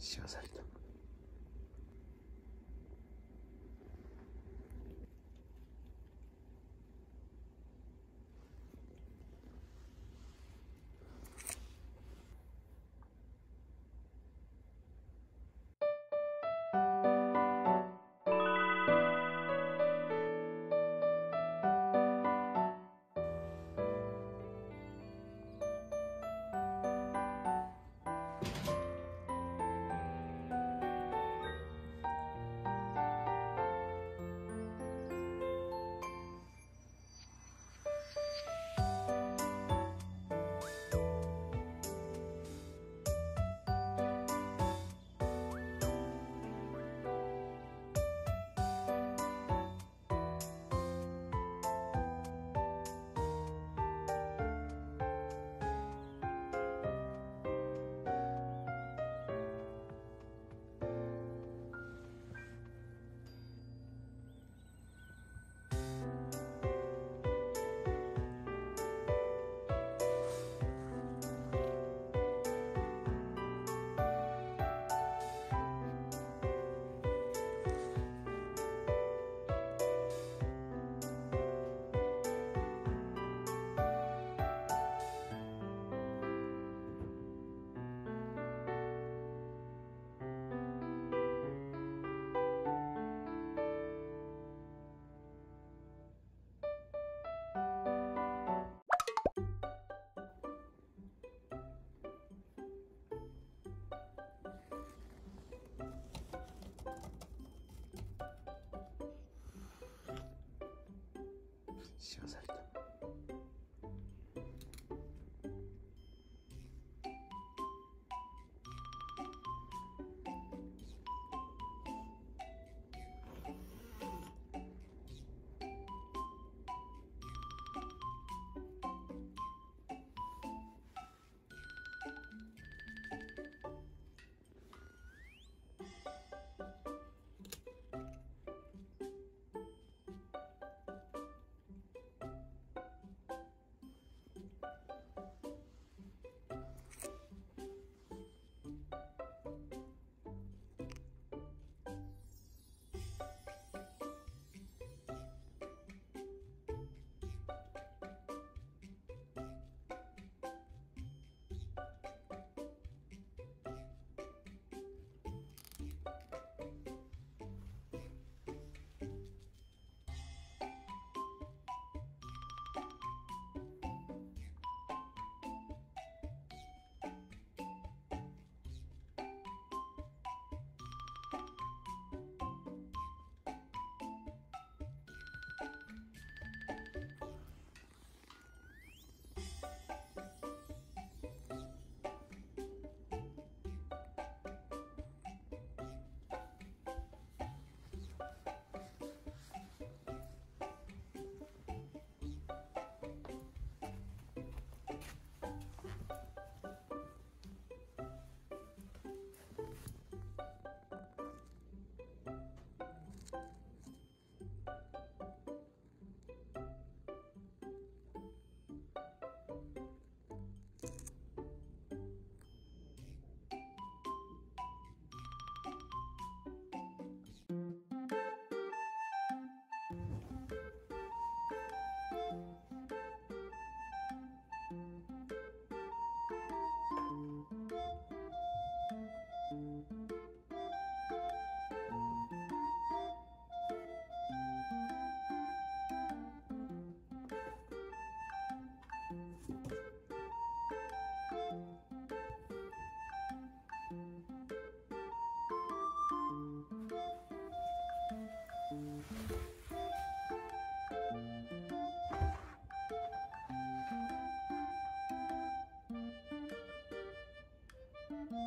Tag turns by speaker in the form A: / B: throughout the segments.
A: 知らされた。使用された。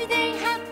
B: everything happens.